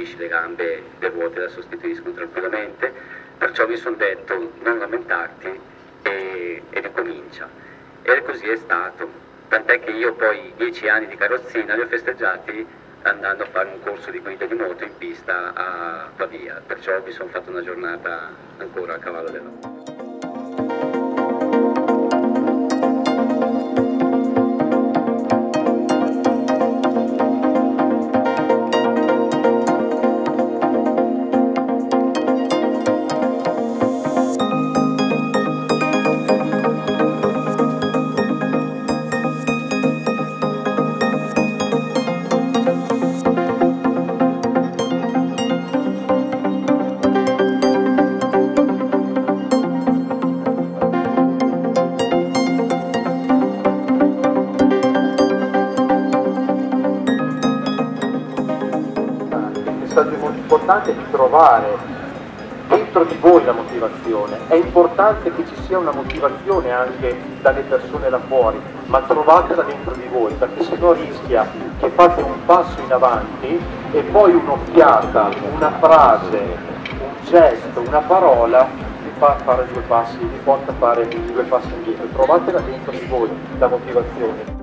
sostituisci, le gambe, le ruote la sostituiscono tranquillamente, perciò mi sono detto non lamentarti e, e ricomincia. E così è stato, tant'è che io poi dieci anni di carrozzina li ho festeggiati andando a fare un corso di guida di moto in pista a Pavia, perciò mi sono fatto una giornata ancora a cavallo della... messaggio molto importante è di trovare dentro di voi la motivazione. È importante che ci sia una motivazione anche dalle persone là fuori, ma trovatela dentro di voi, perché se no rischia che fate un passo in avanti e poi un'occhiata, una frase, un gesto, una parola vi fa fare due passi, vi porta a fare due passi indietro. Trovatela dentro di voi la motivazione.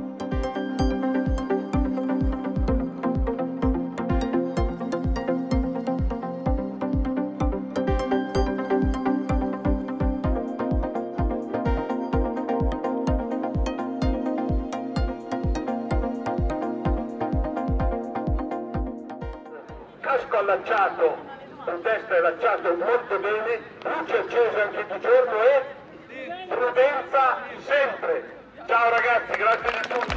Casco allacciato, un destra allacciato molto bene, luce accesa anche di giorno e prudenza sempre. Ciao ragazzi, grazie di tutto.